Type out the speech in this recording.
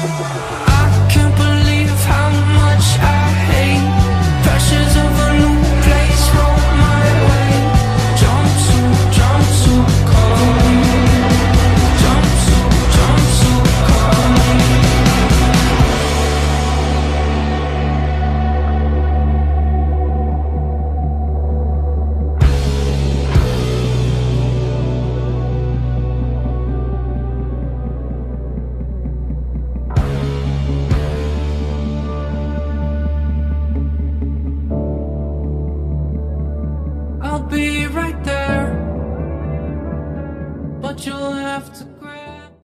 Música I'll be right there. But you'll have to